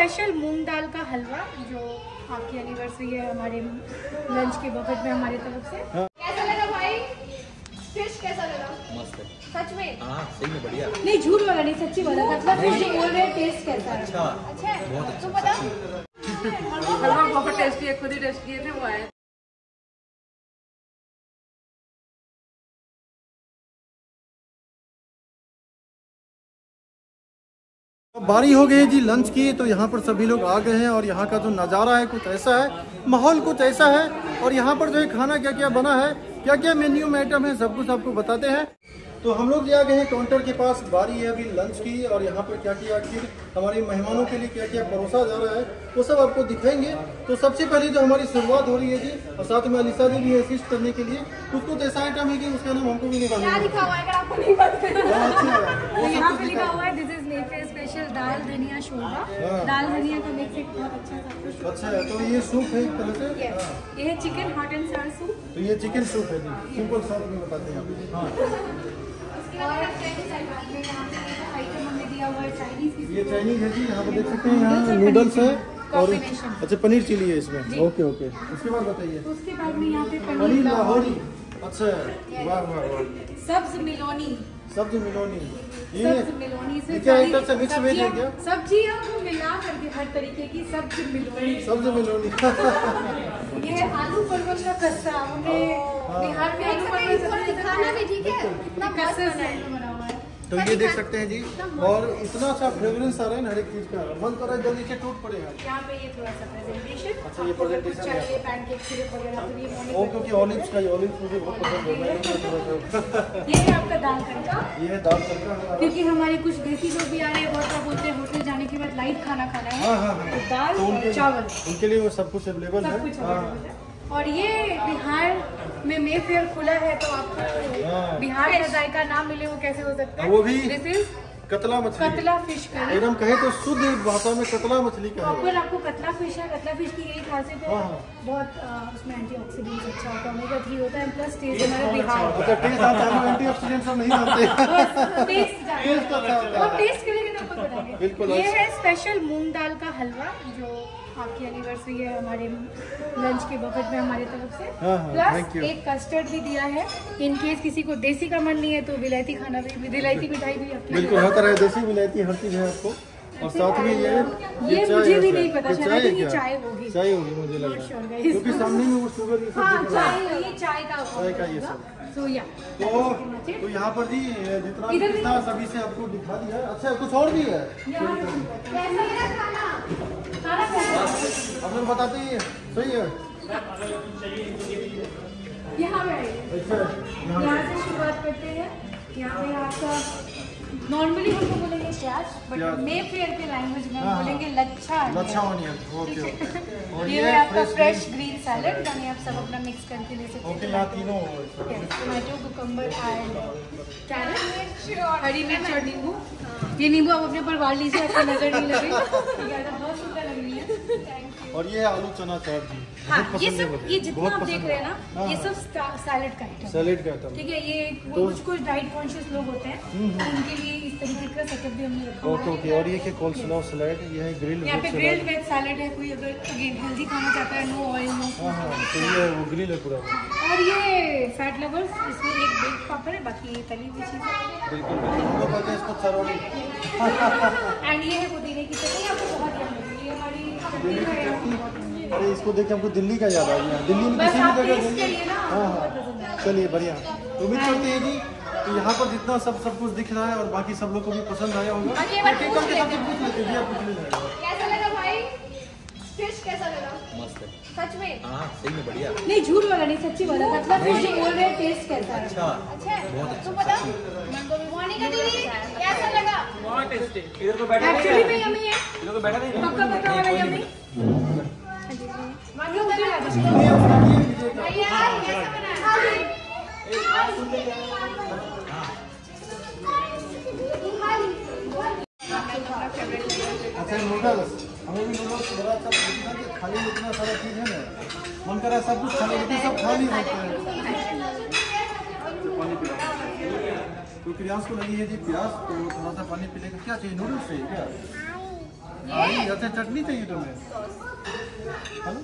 Special मूंग दाल का हलवा जो आपकी एनिवर्सरी है हमारे लंच के बफेट में हमारी तरफ़ से। कैसा लगा भाई? फ़िश कैसा लगा? मस्त है। सच में? हाँ सही में बढ़िया। नहीं झूठ वाला नहीं सच्ची वाला मतलब फ़िश बोल रहे हैं टेस्ट कैसा है? अच्छा। अच्छा तो बहुत अच्छा तू बता हलवा बहुत टेस्टी है। खुद ही टेस्ट किए थे वो आए बारी हो गई है जी लंच की तो यहाँ पर सभी लोग आ गए हैं और यहाँ का जो नज़ारा है कुछ ऐसा है माहौल कुछ ऐसा है और यहाँ पर जो है खाना क्या क्या बना है क्या क्या मेन्यू में आइटम है सब कुछ आपको बताते हैं। तो हम लोग आ गए हैं काउंटर के पास बारी है अभी लंच की और यहाँ पर क्या क्या आखिर हमारे मेहमानों के लिए क्या क्या परोसा जा रहा है वो सब आपको दिखाएँगे। तो सबसे पहले जो हमारी शुरुआत हो रही है जी और साथ में अलिसा जी भी असिस्ट करने के लिए कुछ कुछ ऐसा आइटम है कि उसका नाम हमको भी नहीं है? पता दाल धनिया शोरबा हाँ। दाल धनिया का मिक्स एक बहुत अच्छा अच्छा है। तो ये सूप है एक तरह से? हाँ। ये है chicken hot and sour soup तो ये चिकन सूप है जी। सिंपल में बताते हैं आप। हाँ। पे है ये चाइनीज़ है जी यहाँ पर देख सकते हैं यहाँ नूडल्स है और अच्छा पनीर चिली है इसमें। ओके ओके उसके बाद बताइए। उसके बाद में यहाँ पे पनीर लाहौरी। अच्छा वाह वाह वाह। सब्ज मिलोनी। सब्ज़ी मिलोनी। ये मिलोनी से क्या सारी से मिक्स वेज है क्या? सब्ज़ियाँ को मिला करके हर तरीके की सब्ज़ी मिलोनी। सब्ज़ी मिलोनी। ये आलू परवल का कस्सा हमने बिहार में आलू परवल का खाना भी ठीक है। कितना मस्त है है तो ये देख सकते हैं जी। और इतना अच्छा फ्रेग्रेंस आ रहा है ना हर एक चीज़ का। मन कर रहा है जल्दी से टूट पड़ेगा यहाँ पे ये थोड़ा सा प्रेजेंटेशन अच्छा, ये है। चाहिए पैनकेक सिरप वगैरह तो ये morning क्योंकि ऑलिव्स का ऑलिव मुझे बहुत पसंद है। सा ये है आपका दाल तड़का। ये है दाल तड़का क्योंकि हमारे कुछ देसी लोग भी आ रहे हैं बहुत लोग बोलते हैं होटल जाने के बाद लाइट खाना खाना है। हाँ हाँ हाँ। तो दाल तो चावल। उनके लिए वो सब कुछ अवेलेबल है। हाँ है और ये बिहार में मे फेयर खुला है तो आपको हाँ। बिहार का जायका ना मिले वो कैसे हो सकता है वो भी दिस इज़ कतला मछली। कतला फ़िश करी एकदम कहे तो शुद्ध भाषा में कतला मछली का है। प्रॉपर आपको कतला फ़िश है कतला फ़िश की यही खासियत है। हाँ, हाँ। बहुत उसमें एंटीऑक्सीडेंट्स अच्छा होता है ओमेगा थ्री होता है प्लस टेस्ट हमारा बिहार अच्छा टेस्ट आता है हम एंटीऑक्सीडेंट नहीं आते टेस्ट टेस्ट अच्छा होता है। और टेस्ट करेंगे तो आपको बताएँगे बिल्कुल, ये अच्छा। है स्पेशल मूंग दाल का हलवा जो आपकी एनिवर्सरी है हमारे लंच के बफेट में हमारी तरफ़ से। हाँ, हाँ, प्लस एक कस्टर्ड भी दिया है। इन केस किसी को देसी का मन नहीं है तो विलायती खाना भी विलायती मिठाई भी बिल्कुल हर तरह देसी मिलाती हर चीज़ है आपको। और साथ में ये ये मुझे भी नहीं पता, शायद है ये चाय होगी। चाय होगी मुझे लग रहा है। क्योंकि सामने में वो शुगर ये सब हाँ है। ये चाय का चाय का ये सब। सो या तो तो यहाँ पर जी जितना भी- जितना सभी से आपको दिखा दिया अच्छा कुछ और भी है? लगा लोग बताते ही हैं। सही है? यहाँ पे अच्छा यहाँ से शुरुआत करते हैं। यहाँ पे आपका नॉर्मली हम लोग बोलेंगे प्याज बट मे फेयर के लैंग्वेज में हाँ, हम हाँ। बोलेंगे लच्छा लच्छा ऑनियन ओके और ये है आपका फ्रेश ग्रीन सैलड यानी आप सब अपना मिक्स करके ले सकते ओके यहाँ टोमेटो कुकम्बर एंड कैरेट हरी मिर्च और नींबू ये नींबू आप अपने ऊपर वाल लीजिए आपको नज़र नहीं है तो बहुत सुंदर लग रही है। और ये है आलू चना चाट जी हाँ ये सब ये जितना आप देख रहे हैं ना हाँ, ये हाँ। सब सैलड का आइटम है। सैलेड का आइटम ठीक है ये तो- कुछ कुछ डाइट कॉन्शियस लोग होते हैं। उनके लिए तरीके का सेटअप भी हमने रखा ओके ओके और ये क्या कोल्सलॉ सैलेड ये है यहाँ पे ग्रिल्ड वेज सैलड है कोई अगर अगेन हेल्दी खाना चाहता है नो ऑयल नो हाँ हाँ तो ये वो ग्रिल है पूरा और ये फैट लवर्स इसमें एक पापड़ है बाकी ये तली हुई चीज़ है। बिल्कुल बिल्कुल। लोग इसको चरौड़ी। एंड ये है पुदीने की चटनी आपको बहुत ये हमारी है। अरे इसको देख के हमको दिल्ली का याद आ गया। दिल्ली में किसी भी जगह हाँ हाँ। आएगा चलिए बढ़िया। उम्मीद करते हैं जी कि यहाँ पर जितना सब सब कुछ दिख रहा है और बाकी सब लोग को भी पसंद आया होगा के पूछ लेते हैं। पूछ लीजिए कैसा लगा भाई? फ़िश कैसा लगा? मस्त है। सच में? हाँ सही में बढ़िया। नहीं झूठ वाला नहीं सच्ची वाला मतलब फ़िश जो बोल रहे हैं टेस्ट कैसा है? अच्छा। अच्छा बहुत तू अच्छा बता मोनिका दीदी कैसा लगा? बहुत टेस्टी इधर को बैठा एक्चुअली में यमी है। इधर को बैठा नहीं पक्का पक्का वाला यमी मानो। भैया कैसा बना है। नूडल्स हमें भी नूडल्स बड़ा अच्छा है खाने इतना सारा चीज़ है ना। मन कर रहा है सब कुछ खाने लेकिन सब खा नहीं सकते हैं। तो प्यास को लगी है जी प्यास तो थोड़ा सा पानी पी लेगा क्या चाहिए? नूडल्स चाहिए क्या? आई अच्छा चटनी चाहिए तुम्हें? हेलो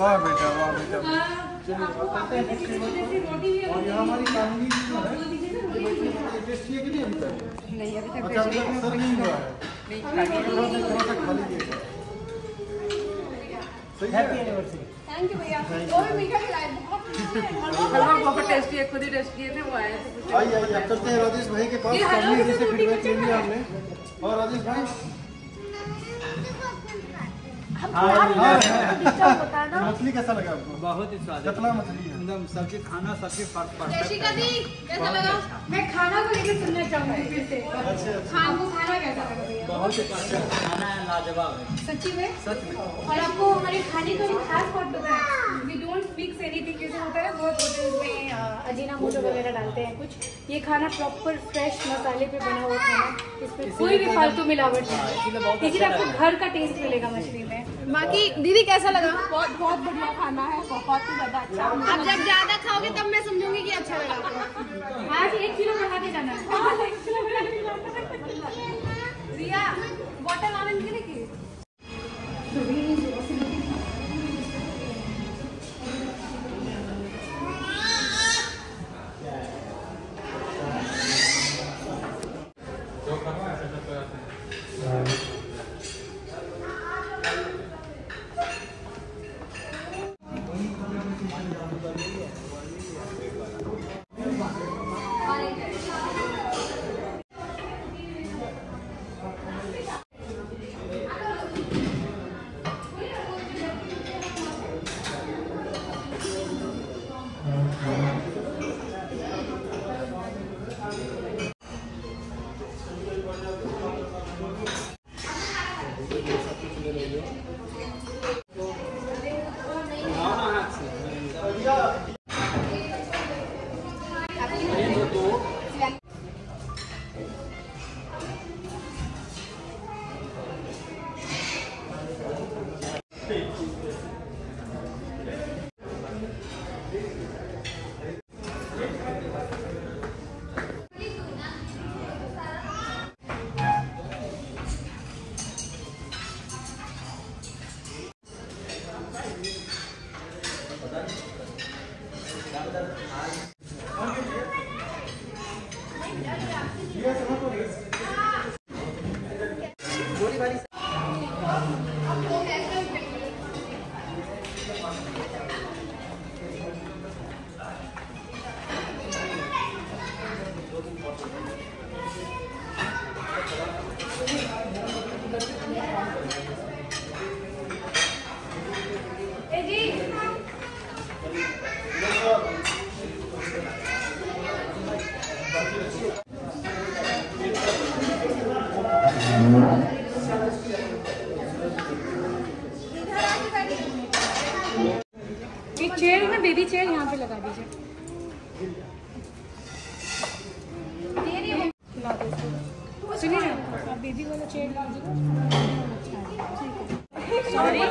वाह बेटा वाह बेटा। चलिए हैं सेवा। और यहाँ हमारी कानूनी जो है टेस्टी है कि नहीं अभी तक? नहीं अभी तक अच्छा अभी तक सर नहीं हुआ है। नहीं खाली थोड़ा सा थोड़ा सा खाली दिएगा सही है थैंक यू भैया वो मीठा खिलाए बहुत टेस्टी है। खुद ही टेस्ट किए थे वो आए। थे आइए आइए अब चलते हैं राजेश भाई के पास। फैमिली से फीडबैक ले लिया हमने। और राजेश भाई? मछली कैसा लगा आपको? बहुत ही स्वादिष्ट। कतला मछली है। एकदम सबके खाना दी कैसा लगा? मैं खाना को लेकर सुनना चाहूँगी फिर से। अच्छा खान खाना कैसा लगा भैया? बहुत ही परफेक्ट खाना है लाजवाब है। सच्ची में? सच में। और आपको हमारे खाने का खास बात है डोंट मिक्स एनीथिंग जैसे होता है? बहुत होटल्स में अजीना मोटो वगैरह डालते हैं। कुछ ये खाना प्रॉपर फ्रेश मसाले पे बना हुआ खाना इसमें कोई भी फालतू मिलावट नहीं। है इसलिए आपको घर का टेस्ट मिलेगा मछली में। बाकी दीदी कैसा लगा? बहुत बहुत बढ़िया खाना है बहुत ही ज़्यादा अच्छा। अब जब ज़्यादा खाओगे तब मैं समझूँगी कि अच्छा लगा आज एक किलो बढ़ा के जाना है। एक किलो बढ़ा के जाना है। रिया वाटर लाने के लिए चेयर ना बेबी चेयर यहाँ पे लगा दीजिए। ला दो इसको। सुनिए ना बेबी वाला चेयर ला दीजिए। सॉरी हैं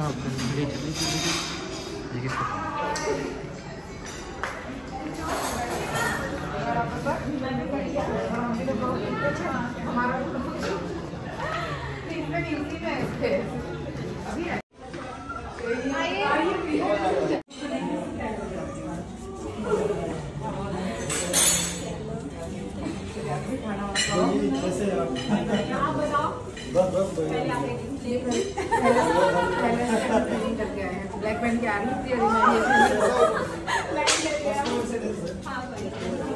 आप बस बस बढ़िया। करके आए हैं ब्लैक पेन की आ रही थी और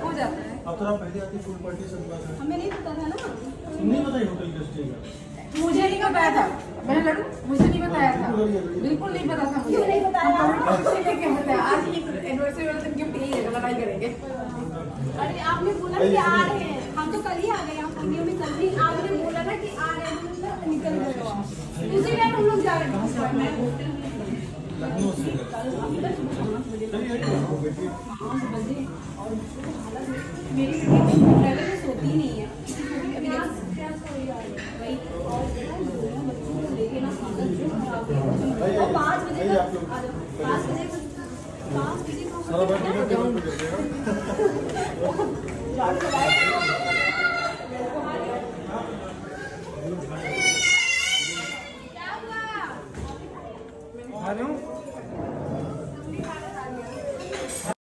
हो जाता अब पहले आती फुल पार्टी सब बात हमें नहीं पता था ना। नहीं पता होटल इंडस्ट्री का मुझे नहीं बताया था। मैं लड़ू मुझे नहीं बताया था। बिल्कुल नहीं पता था मुझे। नहीं बताया? लेके आज एनिवर्सरी वाले दिन गिफ्ट यही है लड़ाई करेंगे। अरे आपने बोला कि आ रहे हैं। हम तो कल ही आ गए हम वीडियो में कल ही आपने बोला ना कि आ रहे हैं तो निकल गए उसी टाइम हम लोग जा रहे हैं। लखनऊ से। तो ही है है लोग। आ जाओ।